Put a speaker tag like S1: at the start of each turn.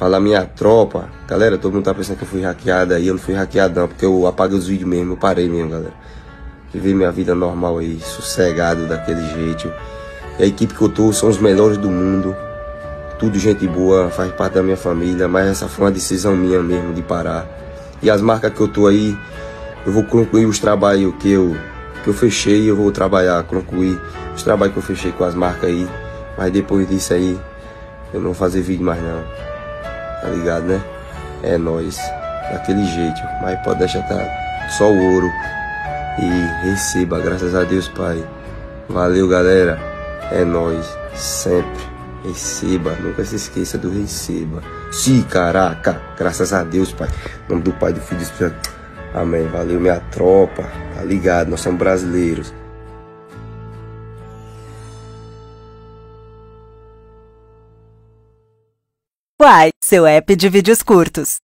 S1: Falar minha tropa. Galera, todo mundo tá pensando que eu fui hackeado aí. Eu não fui hackeado não, porque eu apaguei os vídeos mesmo. Eu parei mesmo, galera. Viver minha vida normal aí, sossegado daquele jeito. E a equipe que eu tô são os melhores do mundo. Tudo gente boa, faz parte da minha família. Mas essa foi uma decisão minha mesmo de parar. E as marcas que eu tô aí, eu vou concluir os trabalhos que eu, que eu fechei. Eu vou trabalhar, concluir os trabalhos que eu fechei com as marcas aí. Mas depois disso aí, eu não vou fazer vídeo mais não. Tá ligado, né? É nóis. Daquele jeito. Mas pode deixar tá só o ouro. E receba, graças a Deus, Pai. Valeu, galera. É nóis. Sempre. Receba. Nunca se esqueça do receba. Sim, caraca. Graças a Deus, Pai. Em nome do Pai, do Filho e do Espírito. Amém. Valeu, minha tropa. Tá ligado? Nós somos brasileiros.
S2: Uai, seu app de vídeos curtos.